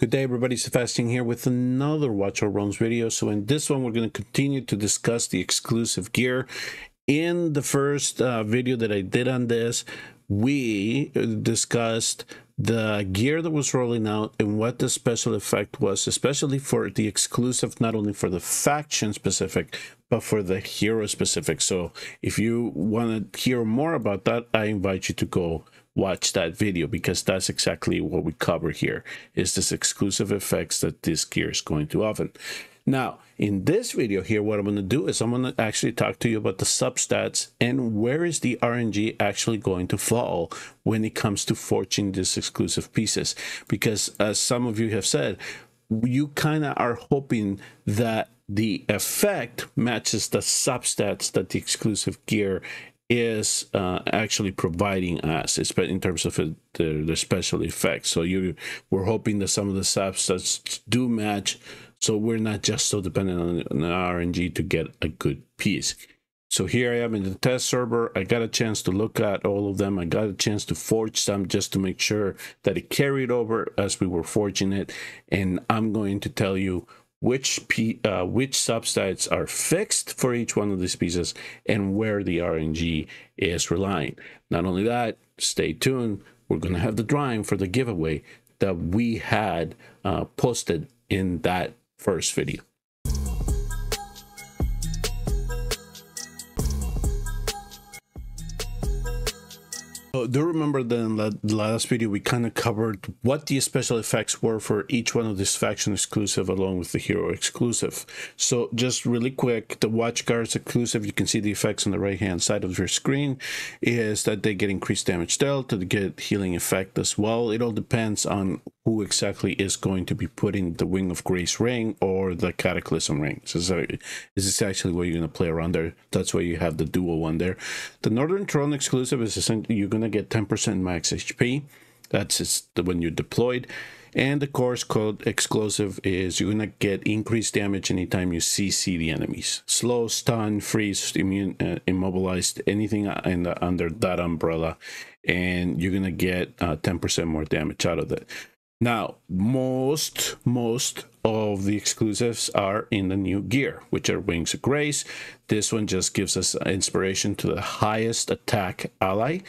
Good day everybody, Sebastian here with another Watcher of Realms video. So in this one, we're going to continue to discuss the exclusive gear. In the first uh, video that I did on this, we discussed the gear that was rolling out and what the special effect was, especially for the exclusive, not only for the faction specific, but for the hero specific. So if you want to hear more about that, I invite you to go watch that video because that's exactly what we cover here is this exclusive effects that this gear is going to offer. Now, in this video here, what I'm going to do is I'm going to actually talk to you about the substats and where is the RNG actually going to fall when it comes to forging these exclusive pieces. Because as some of you have said, you kind of are hoping that the effect matches the substats that the exclusive gear is uh, actually providing us, in terms of the, the special effects. So you we're hoping that some of the subsets do match, so we're not just so dependent on, on RNG to get a good piece. So here I am in the test server. I got a chance to look at all of them. I got a chance to forge some just to make sure that it carried over as we were forging it. And I'm going to tell you which P, uh, which substats are fixed for each one of these pieces and where the RNG is relying. Not only that, stay tuned. We're going to have the drawing for the giveaway that we had uh, posted in that first video. So do remember that in the last video we kind of covered what the special effects were for each one of these faction exclusive along with the hero exclusive. So just really quick, the watch guards exclusive, you can see the effects on the right hand side of your screen is that they get increased damage dealt, they get healing effect as well. It all depends on who exactly is going to be putting the Wing of Grace ring or the Cataclysm ring. So this is actually where you're going to play around there. That's why you have the dual one there. The Northern Throne exclusive is essentially you're going to get 10% max HP. That's the when you're deployed. And the Curse Cult exclusive is you're gonna get increased damage anytime you CC the enemies. Slow, stun, freeze, immune, uh, immobilized, anything the, under that umbrella, and you're gonna get 10% uh, more damage out of that. Now, most most of the exclusives are in the new gear, which are Wings of Grace. This one just gives us inspiration to the highest attack ally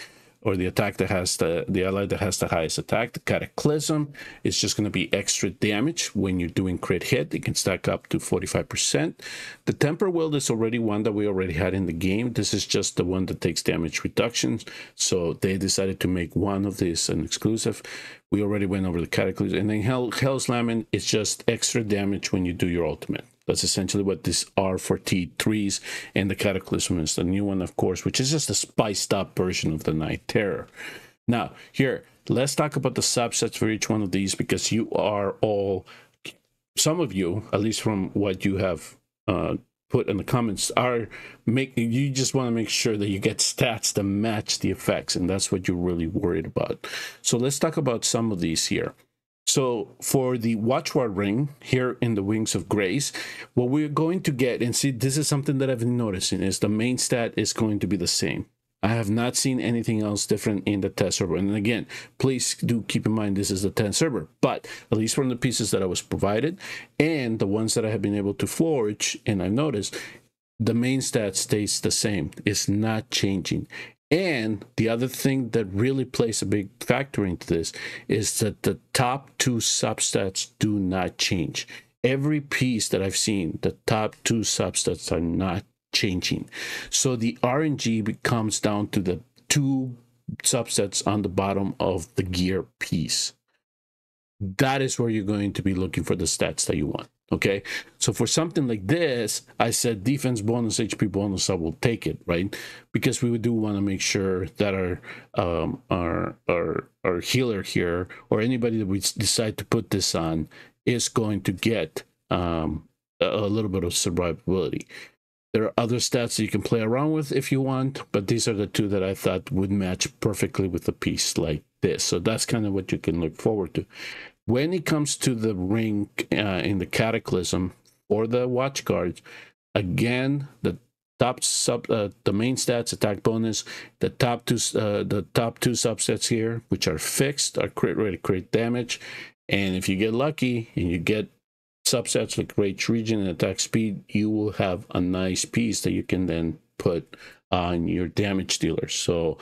or the attack that has the the ally that has the highest attack the cataclysm is just going to be extra damage when you're doing crit hit. It can stack up to 45 percent. The temper wield is already one that we already had in the game. This is just the one that takes damage reductions. So they decided to make one of these an exclusive. We already went over the cataclysm. And then hell hell's is just extra damage when you do your ultimate that's essentially what this R4T3s and the Cataclysm is the new one, of course, which is just a spiced up version of the Night Terror. Now, here, let's talk about the subsets for each one of these because you are all, some of you, at least from what you have uh, put in the comments, are making, you just want to make sure that you get stats to match the effects, and that's what you're really worried about. So let's talk about some of these here. So for the watchword ring here in the Wings of Grace, what we're going to get, and see, this is something that I've been noticing, is the main stat is going to be the same. I have not seen anything else different in the test server. And again, please do keep in mind this is the test server, but at least from the pieces that I was provided and the ones that I have been able to forge, and I've noticed the main stat stays the same. It's not changing. And the other thing that really plays a big factor into this is that the top two substats do not change. Every piece that I've seen, the top two substats are not changing. So the RNG comes down to the two subsets on the bottom of the gear piece. That is where you're going to be looking for the stats that you want. Okay, so for something like this, I said defense bonus, HP bonus, I will take it, right? Because we do want to make sure that our um, our our our healer here or anybody that we decide to put this on is going to get um, a, little bit of survivability. There are other stats that you can play around with if you want, but these are the two that I thought would match perfectly with a piece like this. So that's kind of what you can look forward to. When it comes to the ring uh, in the Cataclysm or the Watch Guards, again, the top sub uh, the main stats attack bonus the top two uh, the top two subsets here which are fixed are crit rate crit damage And if you get lucky and you get subsets like rage regen and attack speed, you will have a nice piece that you can then put on your damage dealer. So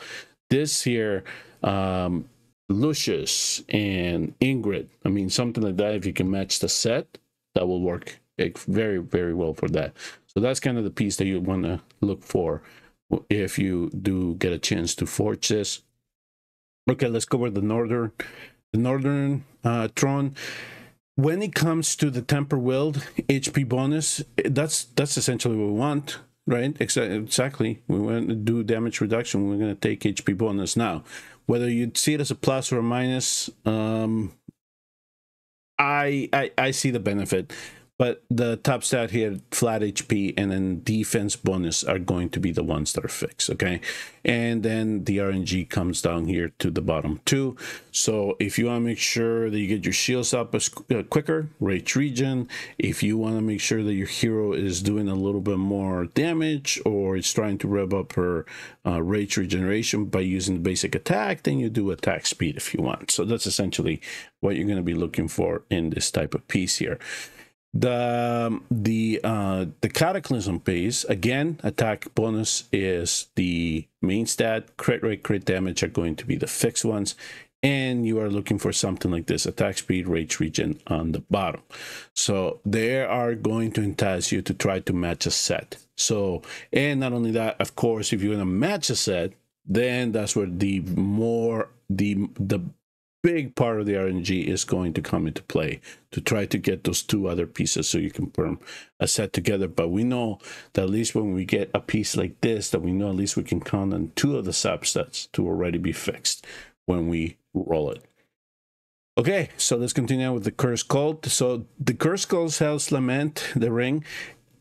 this here, um, Lucius and Ingrid, I mean, something like that, if you can match the set, that will work very, very well for that. So that's kind of the piece that you want to look for if you do get a chance to forge this. Okay, let's cover the northern, the northern uh, Throne. When it comes to the temper wield HP bonus, that's that's essentially what we want, right? Exactly. We want to do damage reduction. We're going to take HP bonus now. Whether you see it as a plus or a minus, um, I, I I see the benefit. But the top stat here, flat HP and then defense bonus are going to be the ones that are fixed, okay? And then the RNG comes down here to the bottom too. So if you want to make sure that you get your shields up uh, quicker, rage regen. If you want to make sure that your hero is doing a little bit more damage or it's trying to rev up her uh, rage regeneration by using the basic attack, then you do attack speed if you want. So that's essentially what you're going to be looking for in this type of piece here. The the uh, the cataclysm base again attack bonus is the main stat. Crit rate, crit damage are going to be the fixed ones, and you are looking for something like this attack speed, rage regen on the bottom. So they are going to entice you to try to match a set. So and not only that, of course, if you're gonna match a set, then that's where the more the the big part of the RNG is going to come into play to try to get those two other pieces so you can put them a set together. But we know that at least when we get a piece like this, that we know at least we can count on two of the subsets to already be fixed when we roll it. Okay, so let's continue with the Curse Cult. So the Curse Cult's Hell's Lament, the ring,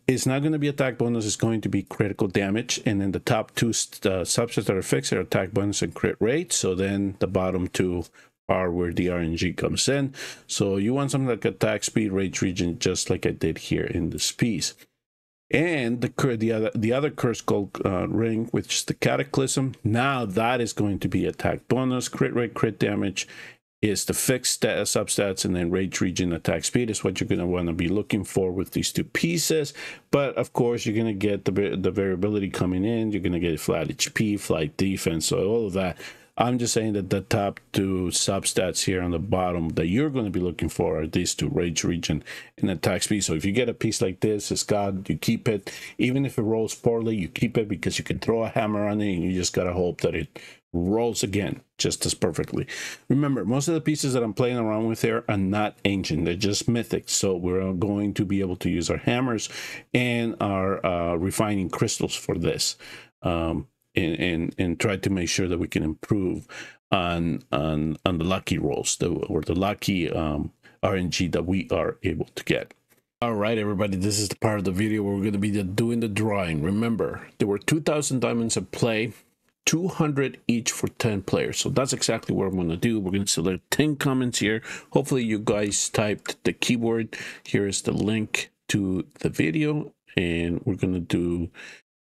is not going to be attack bonus, it's going to be critical damage. And then the top two uh, subsets that are fixed are attack bonus and crit rate. So then the bottom two are where the RNG comes in. So you want something like attack speed, rage regen, just like I did here in this piece. And the the other the other Curse Cult uh, ring, which is the cataclysm. Now that is going to be attack bonus, crit rate, crit damage, is the fixed stat, substats, and then rage regen attack speed is what you're going to want to be looking for with these two pieces. But of course, you're going to get the the variability coming in. You're going to get flat HP, flight defense, so all of that I'm just saying that the top two substats here on the bottom that you're going to be looking for are these two, Rage Regen and Attack Speed. So if you get a piece like this, it's got, you keep it. Even if it rolls poorly, you keep it because you can throw a hammer on it and you just got to hope that it rolls again just as perfectly. Remember, most of the pieces that I'm playing around with here are not ancient. They're just mythic. So we're going to be able to use our hammers and our uh, refining crystals for this. Um, and, and, and try to make sure that we can improve on on on the lucky rolls the, or the lucky um, RNG that we are able to get. All right, everybody, this is the part of the video where we're going to be doing the drawing. Remember, there were 2,000 diamonds at play, 200 each for 10 players. So that's exactly what I'm going to do. We're going to select 10 comments here. Hopefully you guys typed the keyword. Here is the link to the video. And we're going to do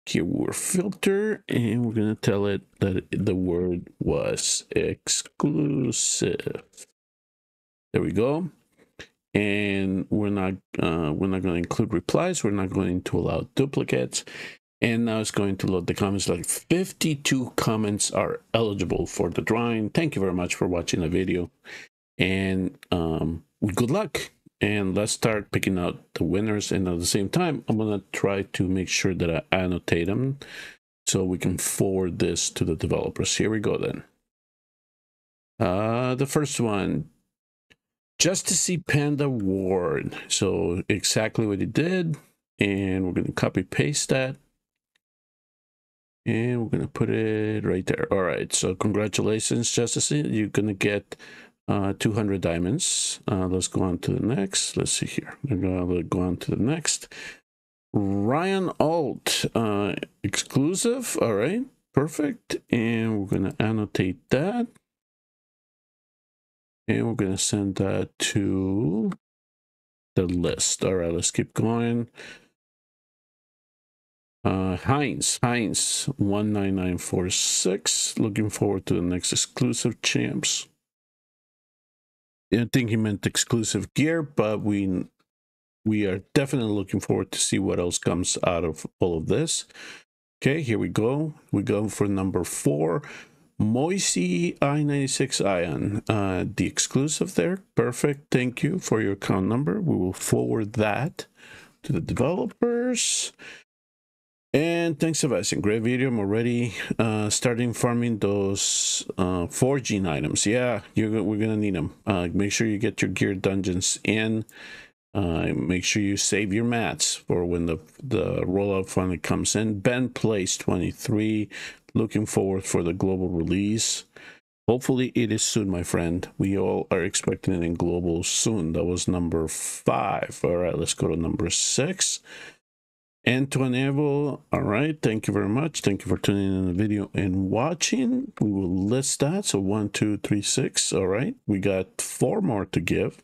keyword filter and we're going to tell it that the word was exclusive. There we go. And we're not uh, we're not going to include replies. We're not going to allow duplicates. And now it's going to load the comments like 52 comments are eligible for the drawing. Thank you very much for watching the video. And um, good luck and let's start picking out the winners. And at the same time i'm to try to make sure that i annotate them so we can forward this to the developers. Here we go then. Uh the first one. Just to see panda ward so exactly what he did. And we're going to copy paste that. And we're going to put it right there. All right. So congratulations justice you're going to get uh, 200 diamonds. Uh, let's go on to the next. Let's see here. To go on to the next. Ryan Alt, uh, exclusive. All right, perfect. And we're going to annotate that. And we're going to send that to the list. All right, let's keep going. Uh, Heinz, Heinz, 19946. Looking forward to the next exclusive champs. I think he meant exclusive gear, but we we are definitely looking forward to see what else comes out of all of this. Okay, here we go. We go for number four. Moisey I-96 Ion, uh, the exclusive there. Perfect. Thank you for your account number. We will forward that to the developers. And thanks, Sebastian. Great video. I'm already uh, starting farming those uh, forging items. Yeah, we're going to need them. Uh, make sure you get your gear dungeons in. Uh, make sure you save your mats for when the, the rollout finally comes in. Ben Place 23. Looking forward for the global release. Hopefully it is soon, my friend. We all are expecting it in global soon. That was number five. All right, let's go to number six. Antoine all right, thank you very much. Thank you for tuning in the video and watching. We will list that. So one, two, three, six. All right, we got four more to give.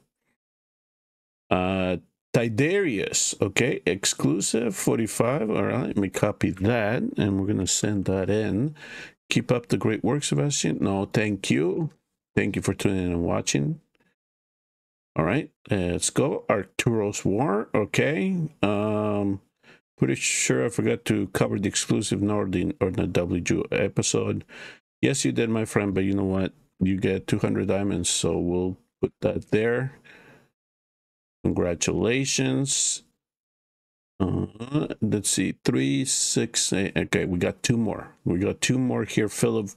Uh, Tidarius, okay, exclusive 45. All right, let me copy that and we're going to send that in. Keep up the great work, Sebastian. No, thank you. Thank you for tuning in and watching. All right, let's go. Arturo's War, okay. Um, Pretty sure I forgot to cover the exclusive Nordin or the WG episode. Yes, you did, my friend, but you know what? You get 200 diamonds, so we'll put that there. Congratulations. Uh, let's see, three, six, eight. Okay, we got two more. We got two more here. Philip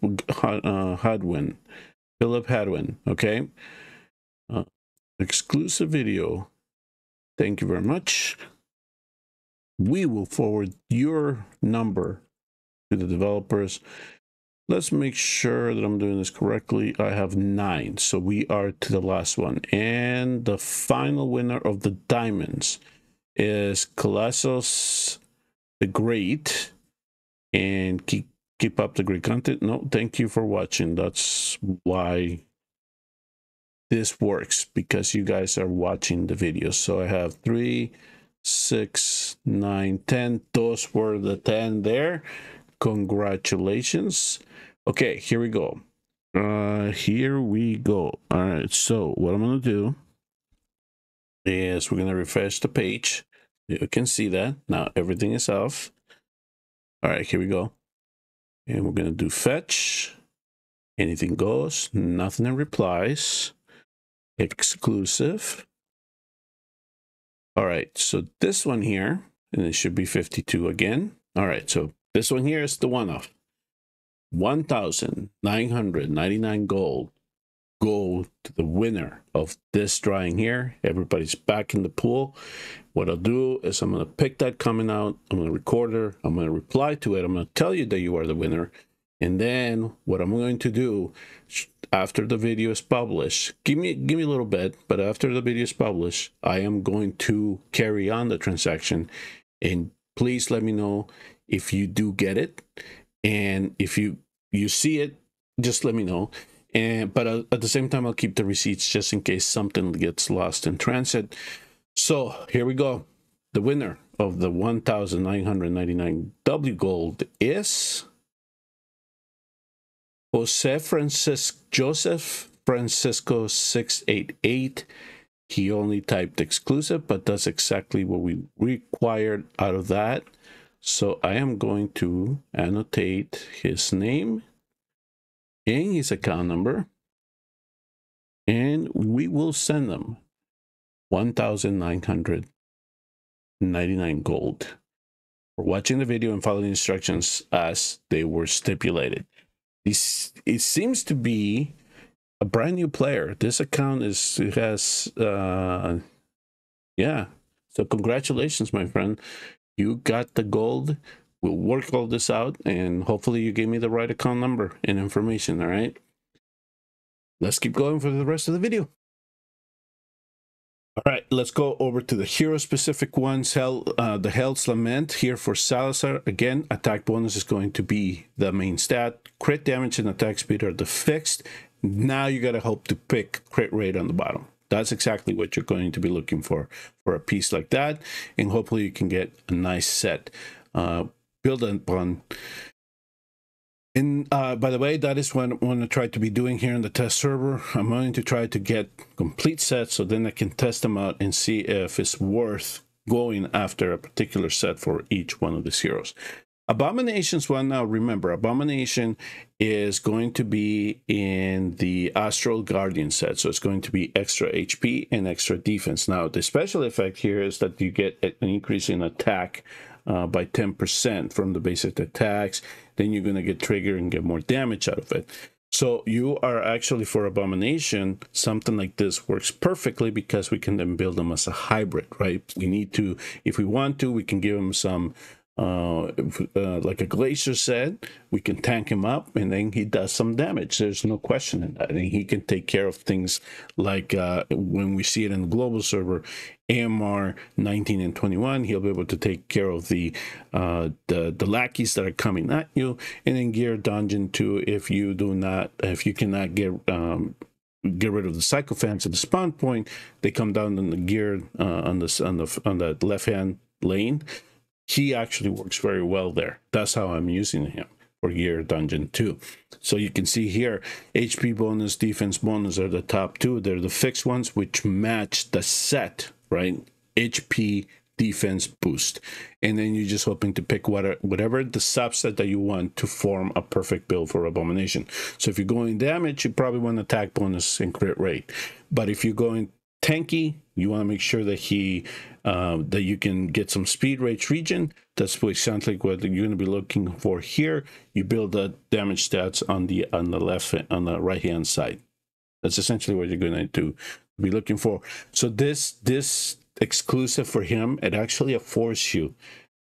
uh, Hadwin. Philip Hadwin, okay? Uh, exclusive video. Thank you very much we will forward your number to the developers. Let's make sure that I'm doing this correctly. I have nine, so we are to the last one. And the final winner of the diamonds is Colossus the Great. And keep, keep up the great content. No, thank you for watching. That's why this works, because you guys are watching the videos. So I have three, six, nine, ten. Those were the 10 there. Congratulations. Okay, here we go. Uh, here we go. All right, so what I'm going to do is we're going to refresh the page. You can see that. Now everything is off. All right, here we go. And we're going to do fetch. Anything goes. Nothing in replies. Exclusive. All right, so this one here, and it should be 52 again. All right, so this one here is the one-off. 1,999 gold go to the winner of this drawing here. Everybody's back in the pool. What I'll do is I'm going to pick that coming out. I'm going to record her. I'm going to reply to it. I'm going to tell you that you are the winner. And then what I'm going to do after the video is published, give me give me a little bit, but after the video is published, I am going to carry on the transaction. And please let me know if you do get it. And if you you see it, just let me know. And but uh, at the same time, I'll keep the receipts just in case something gets lost in transit. So here we go. The winner of the 1,999 W gold is Jose Francisco Joseph Francisco 688. He only typed exclusive, but that's exactly what we required out of that. So I am going to annotate his name and his account number. And we will send them 1,999 gold for watching the video and following instructions as they were stipulated. He's, it seems to be a brand new player. This account is has uh yeah. So congratulations, my friend. You got the gold. We'll work all this out and hopefully you gave me the right account number and information, all right? Let's keep going for the rest of the video. All right, let's go over to the hero specific ones. Hell, uh, the Hell's Lament here for Salazar. Again, attack bonus is going to be the main stat. Crit damage and attack speed are the fixed. Now you got to hope to pick crit rate on the bottom. That's exactly what you're going to be looking for for a piece like that. And hopefully you can get a nice set. Uh, build upon And uh, by the way, that is what I'm going to try to be doing here in the test server. I'm going to try to get complete sets so then I can test them out and see if it's worth going after a particular set for each one of these heroes. Abominations one now remember Abomination is going to be in the Astral Guardian set so it's going to be extra HP and extra defense now the special effect here is that you get an increase in attack uh, by 10% from the basic attacks then you're going to get triggered and get more damage out of it so you are actually for Abomination, something like this works perfectly because we can then build them as a hybrid, right? We need to, if we want to, we can give them some uh, uh, like a glacier said, we can tank him up and then he does some damage. There's no question in that. And he can take care of things like uh, when we see it in the global server, AMR 19 and 21, he'll be able to take care of the, uh, the, the lackeys that are coming at you. And in Gear Dungeon 2, if you do not, if you cannot get, um, get rid of the sycophants at the spawn point, they come down in the gear uh, on the on the on the left hand lane he actually works very well there. That's how I'm using him for Gear Dungeon 2. So you can see here, HP bonus, defense bonus are the top two. They're the fixed ones which match the set, right? HP defense boost. And then you're just hoping to pick whatever, whatever the subset that you want to form a perfect build for Abomination. So if you're going damage, you probably want attack bonus and crit rate. But if you're going tanky, you want to make sure that he uh, that you can get some speed rage regen. That's like what you're going to be looking for here. You build the damage stats on the on the left on the right hand side. That's essentially what you're going to be looking for. So this this exclusive for him, it actually affords you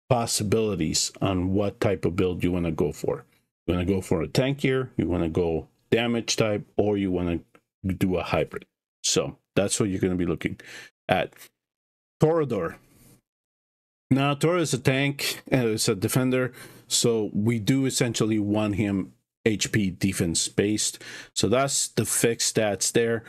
possibilities on what type of build you want to go for. You want to go for a tankier, you want to go damage type, or you want to do a hybrid. So that's what you're going to be looking at. Torador. Now, Toro is a tank, uh, and it's a defender, so we do essentially want him HP defense based. So that's the fixed stats there.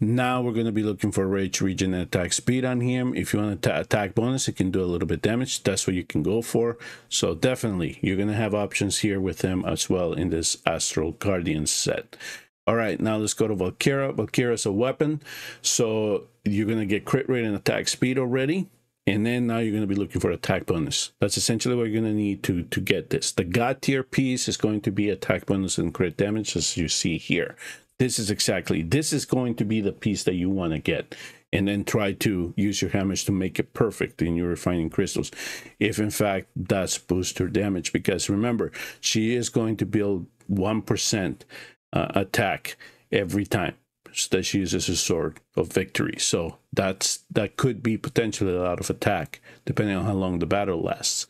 Now we're going to be looking for rage, regen, and attack speed on him. If you want to attack bonus, it can do a little bit damage. That's what you can go for. So definitely, you're going to have options here with him as well in this Astral Guardian set. All right, now let's go to Valkyra. Valkyra is a weapon. So you're going to get crit rate and attack speed already. And then now you're going to be looking for attack bonus. That's essentially what you're going to need to, to get this. The God tier piece is going to be attack bonus and crit damage, as you see here. This is exactly, this is going to be the piece that you want to get. And then try to use your hammers to make it perfect in your refining crystals. If in fact that's booster damage. Because remember, she is going to build 1% uh, attack every time that she uses a sword of victory. So that's that could be potentially a lot of attack, depending on how long the battle lasts.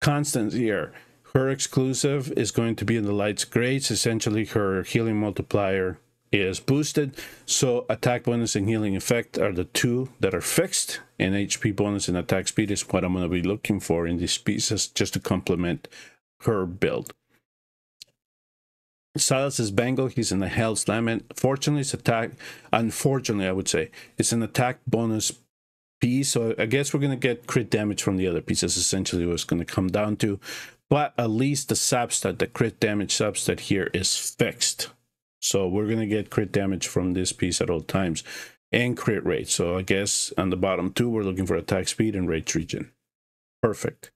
Constance here, her exclusive is going to be in the lights grace. Essentially, her healing multiplier is boosted. So attack bonus and healing effect are the two that are fixed. And HP bonus and attack speed is what I'm going to be looking for in these pieces just to complement her build. Silas is Bengal. He's in the Hell's Lament. Fortunately, it's attack. Unfortunately, I would say it's an attack bonus piece. So I guess we're going to get crit damage from the other pieces. Essentially, what it's going to come down to. But at least the substat, the crit damage substat here is fixed. So we're going to get crit damage from this piece at all times and crit rate. So I guess on the bottom two, we're looking for attack speed and rage regen. Perfect.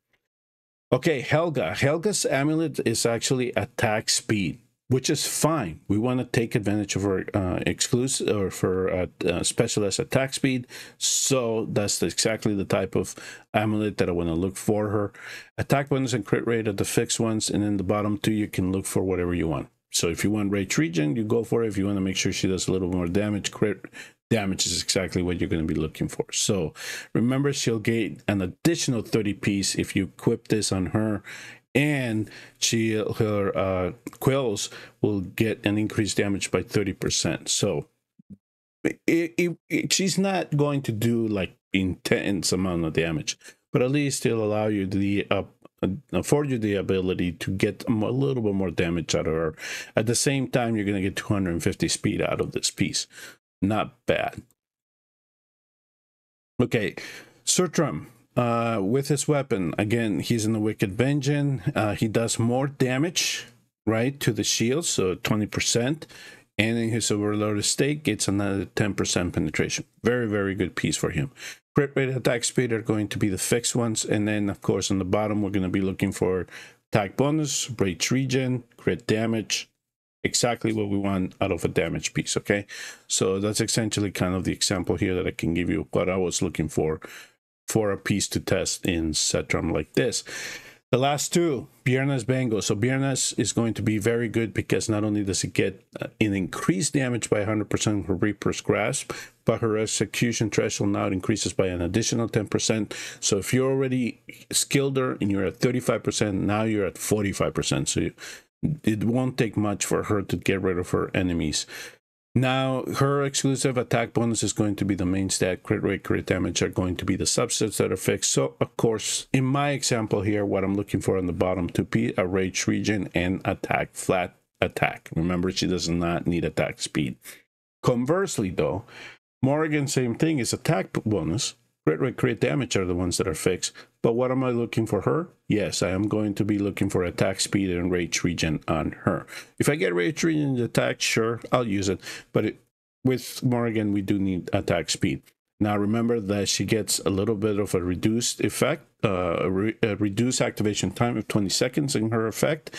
Okay, Helga. Helga's amulet is actually attack speed which is fine. We want to take advantage of our uh, exclusive or for uh, uh, specialist attack speed. So that's exactly the type of amulet that I want to look for her. Attack bonus and crit rate are the fixed ones. And in the bottom two, you can look for whatever you want. So if you want rage regen, you go for it. If you want to make sure she does a little more damage, crit damage is exactly what you're going to be looking for. So remember, she'll get an additional 30 piece if you equip this on her and she her uh, quills will get an increased damage by 30%. So it, it, it, she's not going to do like intense amount of damage, but at least it'll allow you the uh, afford you the ability to get a little bit more damage out of her. At the same time, you're going to get 250 speed out of this piece. Not bad. Okay, Surtram uh, with his weapon. Again, he's in the Wicked Vengeance. Uh, he does more damage right, to the shield, so 20%. And in his overloaded state, gets another 10% penetration. Very, very good piece for him. Crit rate, attack speed are going to be the fixed ones. And then, of course, on the bottom, we're going to be looking for attack bonus, rage regen, crit damage, exactly what we want out of a damage piece, okay? So that's essentially kind of the example here that I can give you what I was looking for for a piece to test in Setram like this. The last two, Bierna's Bango. So Bierna's is going to be very good because not only does it get uh, an increased damage by 100% for Reaper's Grasp, but her execution threshold now increases by an additional 10%. So if you're already skilled her and you're at 35%, now you're at 45%. So you, it won't take much for her to get rid of her enemies. Now, her exclusive attack bonus is going to be the main stat. Crit rate, crit damage are going to be the subsets that are fixed. So, of course, in my example here, what I'm looking for on the bottom to be a rage regen and attack flat attack. Remember, she does not need attack speed. Conversely, though, Morrigan, same thing, is attack bonus. Crit rate, crit damage are the ones that are fixed. But what am I looking for her? Yes, I am going to be looking for attack speed and rage regen on her. If I get rage regen attack, sure, I'll use it. But it, with Morrigan, we do need attack speed. Now remember that she gets a little bit of a reduced effect, uh, a, re a reduced activation time of 20 seconds in her effect,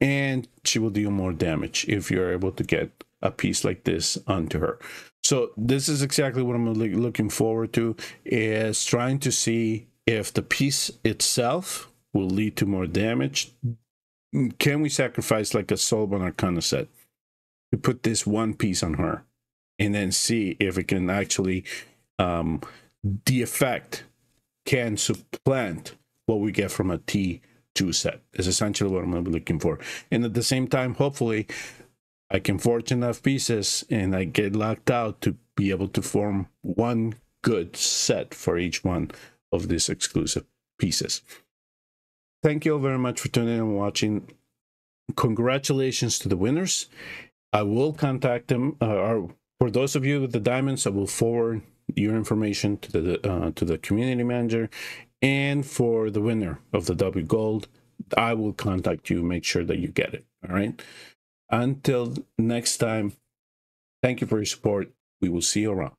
and she will deal more damage if you're able to get a piece like this onto her. So this is exactly what I'm looking forward to, is trying to see if the piece itself will lead to more damage, can we sacrifice like a Soulbound Arcana set to put this one piece on her and then see if it can actually, um, the effect can supplant what we get from a T2 set is essentially what I'm looking for. And at the same time, hopefully, I can forge enough pieces and I get locked out to be able to form one good set for each one of these exclusive pieces. Thank you all very much for tuning in and watching. Congratulations to the winners. I will contact them. Uh, or for those of you with the diamonds, I will forward your information to the uh, to the community manager. And for the winner of the W Gold, I will contact you, make sure that you get it. All right. Until next time, thank you for your support. We will see you around.